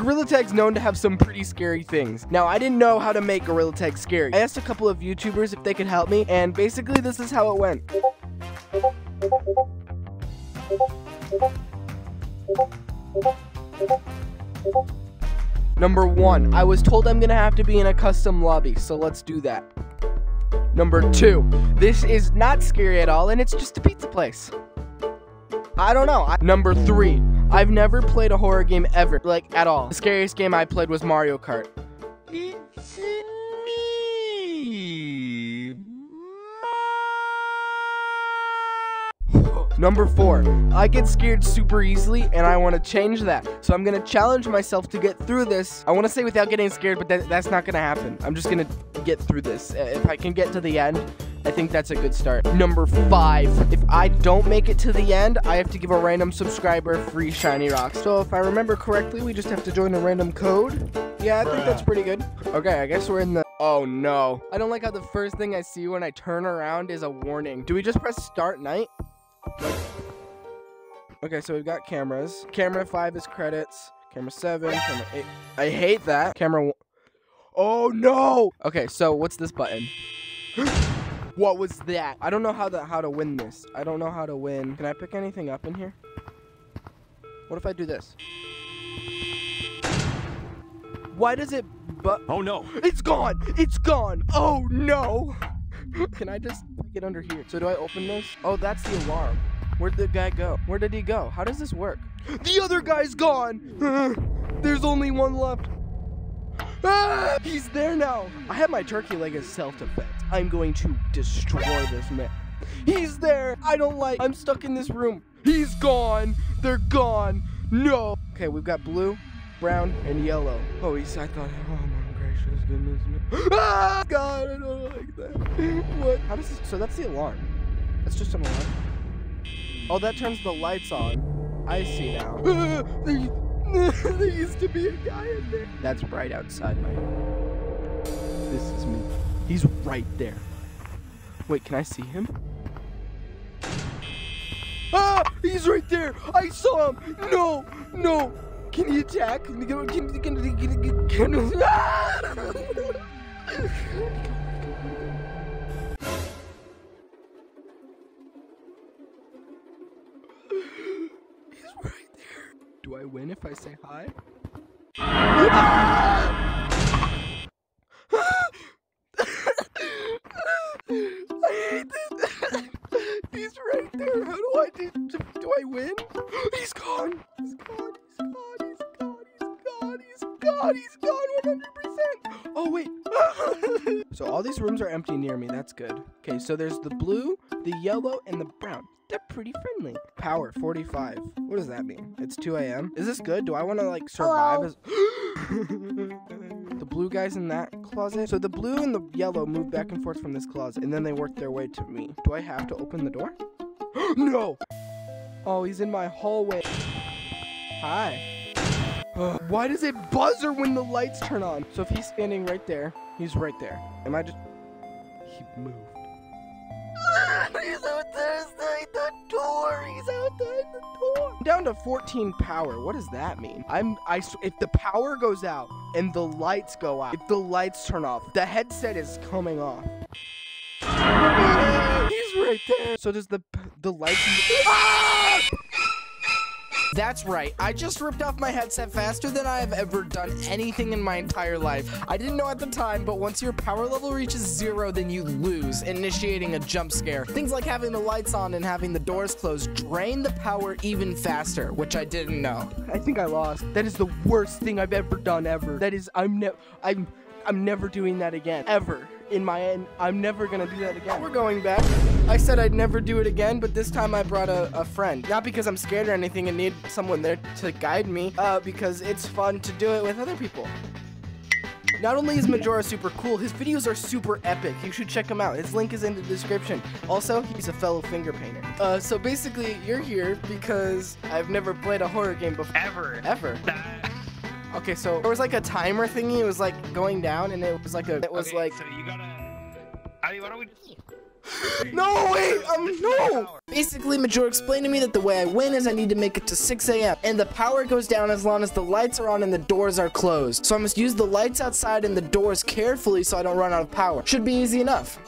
Gorilla Tag's known to have some pretty scary things. Now, I didn't know how to make Gorilla Tag scary. I asked a couple of YouTubers if they could help me, and basically this is how it went. Number one, I was told I'm gonna have to be in a custom lobby, so let's do that. Number two, this is not scary at all, and it's just a pizza place. I don't know. I- Number three, I've never played a horror game ever, like at all. The scariest game I played was Mario Kart. It's me. Number four, I get scared super easily and I want to change that. So I'm going to challenge myself to get through this. I want to say without getting scared, but that, that's not going to happen. I'm just going to get through this. Uh, If I can get to the end, I think that's a good start. Number five, if I don't make it to the end, I have to give a random subscriber free shiny rocks. So if I remember correctly, we just have to join a random code. Yeah, I think that's pretty good. Okay, I guess we're in the. Oh no. I don't like how the first thing I see when I turn around is a warning. Do we just press start night? Okay, so we've got cameras. Camera 5 is credits. Camera 7, camera 8. I hate that. Camera one. Oh no! Okay, so what's this button? what was that? I don't know how to how to win this. I don't know how to win. Can I pick anything up in here? What if I do this? Why does it but Oh no. it's gone! It's gone! Oh no! Can I just get under here? So do I open this? Oh, that's the alarm. Where'd the guy go? Where did he go? How does this work? The other guy's gone! There's only one left. Ah, he's there now. I have my turkey leg as self-defense. I'm going to destroy this man. He's there. I don't like. I'm stuck in this room. He's gone. They're gone. No. Okay, we've got blue, brown, and yellow. Oh, he's. I thought. Oh my gracious goodness. me. Ah, God, I don't like that. What? How does this? So that's the alarm. That's just an alarm. Oh, that turns the lights on. I see now. there, there used to be a guy in there. That's right outside my. This is me. He's right there. Wait, can I see him? Ah! He's right there! I saw him! No! No! Can he attack? Can, can, can, can, can, can, Ah! He's Do I win if I say hi? I hate this. He's right there. How do I do? Do I win? He's gone. He's gone. He's gone. He's gone. He's gone. He's gone. He's gone. 100%. Oh wait. so all these rooms are empty near me. That's good. Okay, so there's the blue, the yellow, and the brown. They're pretty friendly. Power 45. What does that mean? It's 2 a.m. Is this good? Do I want to like survive as the blue guys in that closet? So the blue and the yellow move back and forth from this closet and then they work their way to me. Do I have to open the door? no. Oh, he's in my hallway. Hi. Ugh, Why does it buzzer when the lights turn on? So if he's standing right there, he's right there. Am I just he moved. Outside the door. I'm down to 14 power. What does that mean? I'm I if the power goes out and the lights go out, if the lights turn off, the headset is coming off. He's right there. So does the the lights? Ah! That's right. I just ripped off my headset faster than I have ever done anything in my entire life. I didn't know at the time, but once your power level reaches zero, then you lose, initiating a jump scare. Things like having the lights on and having the doors closed drain the power even faster, which I didn't know. I think I lost. That is the worst thing I've ever done ever. That is I'm never I'm I'm never doing that again. Ever. In my end, I'm never gonna do that again. We're going back. I said I'd never do it again, but this time I brought a, a friend. Not because I'm scared or anything and need someone there to guide me, uh, because it's fun to do it with other people. Not only is Majora super cool, his videos are super epic. You should check him out. His link is in the description. Also, he's a fellow finger painter. Uh, so basically, you're here because I've never played a horror game before. Ever. Ever. Okay, so there was like a timer thingy. It was like going down, and it was like a. It was Okay, like. So you gotta. I mean, why don't we just? No, wait, um, no. Basically, Majora explained to me that the way I win is I need to make it to 6 a.m. And the power goes down as long as the lights are on and the doors are closed. So I must use the lights outside and the doors carefully so I don't run out of power. Should be easy enough.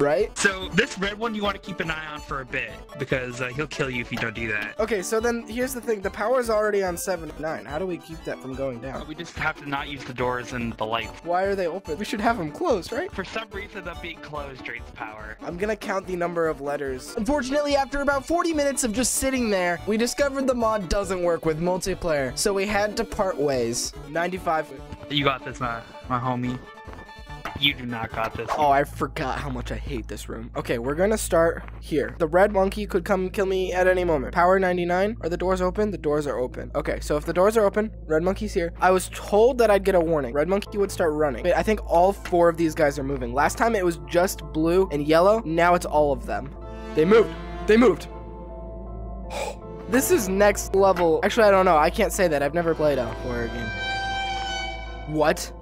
Right? So this red one you want to keep an eye on for a bit because uh, he'll kill you if you don't do that. Okay, so then here's the thing. The power's already on 79. How do we keep that from going down? We just have to not use the doors and the lights. Why are they open? We should have them closed, right? For some reason, them being closed drains power. I'm gonna count the number of letters. Unfortunately, after about 40 minutes of just sitting there, we discovered the mod doesn't work with multiplayer, so we had to part ways. 95. You got this, my my homie. You do not got this. Oh, I forgot how much I hate this room. Okay, we're gonna start here. The red monkey could come kill me at any moment. Power 99. Are the doors open? The doors are open. Okay, so if the doors are open, red monkey's here. I was told that I'd get a warning. Red monkey would start running. Wait, I think all four of these guys are moving. Last time it was just blue and yellow. Now it's all of them. They moved. They moved. This is next level. Actually, I don't know. I can't say that. I've never played a horror game. What?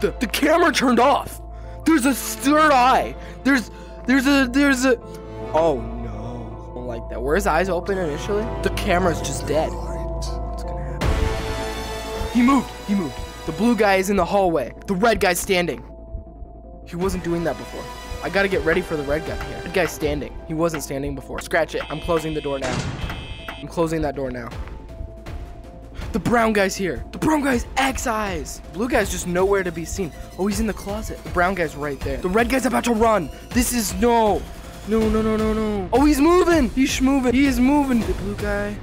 The, the camera turned off. There's a third eye. There's there's a there's a Oh no. I don't like that. Were his eyes open initially? The camera's just dead. What's gonna happen? He moved. He moved. The blue guy is in the hallway. The red guy's standing. He wasn't doing that before. I gotta get ready for the red guy here. Red guy's standing. He wasn't standing before. Scratch it. I'm closing the door now. I'm closing that door now. The brown guy's here. The brown guy's X eyes. Blue guy's just nowhere to be seen. Oh, he's in the closet. The brown guy's right there. The red guy's about to run. This is no. No, no, no, no, no. Oh, he's moving. He's moving. He is moving. The blue guy.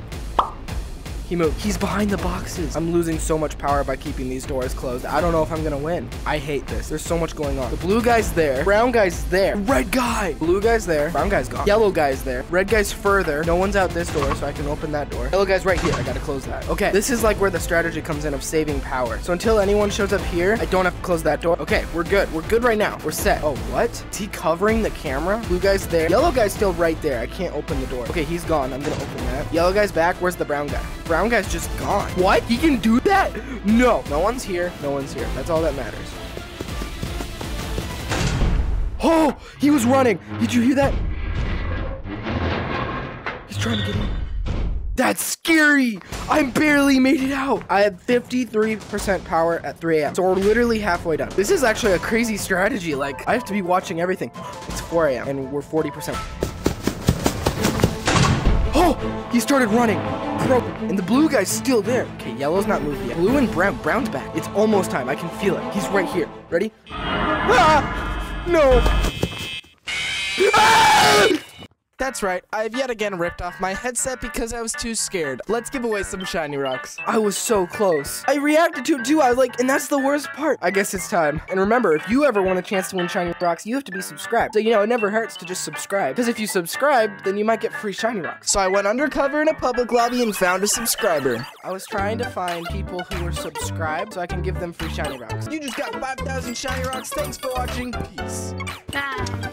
He moved. He's behind the boxes. I'm losing so much power by keeping these doors closed. I don't know if I'm gonna win. I hate this. There's so much going on. The blue guy's there. Brown guy's there. Red guy. Blue guy's there. Brown guy's gone. Yellow guy's there. Red guy's further. No one's out this door, so I can open that door. Yellow guy's right here. I gotta close that. Okay, this is like where the strategy comes in of saving power. So until anyone shows up here, I don't have to close that door. Okay, we're good. We're good right now. We're set. Oh, what? Is he covering the camera? Blue guy's there. Yellow guy's still right there. I can't open the door. Okay, he's gone. I'm gonna open that. Yellow guy's back. Where's the brown guy? Brown guy's just gone. What? He can do that? No. No one's here. No one's here. That's all that matters. Oh, he was running. Did you hear that? He's trying to get in. That's scary. I barely made it out. I have 53% power at 3 a.m. So we're literally halfway done. This is actually a crazy strategy. Like, I have to be watching everything. It's 4 a.m. and we're 40%. Oh, he started running. And the blue guy's still there. Okay, yellow's not moved yet. Blue and brown. Brown's back. It's almost time. I can feel it. He's right here. Ready? Ah! No. That's right, I've yet again ripped off my headset because I was too scared. Let's give away some shiny rocks. I was so close. I reacted to it too, I was like, and that's the worst part. I guess it's time. And remember, if you ever want a chance to win shiny rocks, you have to be subscribed. So, you know, it never hurts to just subscribe. Because if you subscribe, then you might get free shiny rocks. So I went undercover in a public lobby and found a subscriber. I was trying to find people who were subscribed so I can give them free shiny rocks. You just got 5,000 shiny rocks. Thanks for watching. Peace. Ah.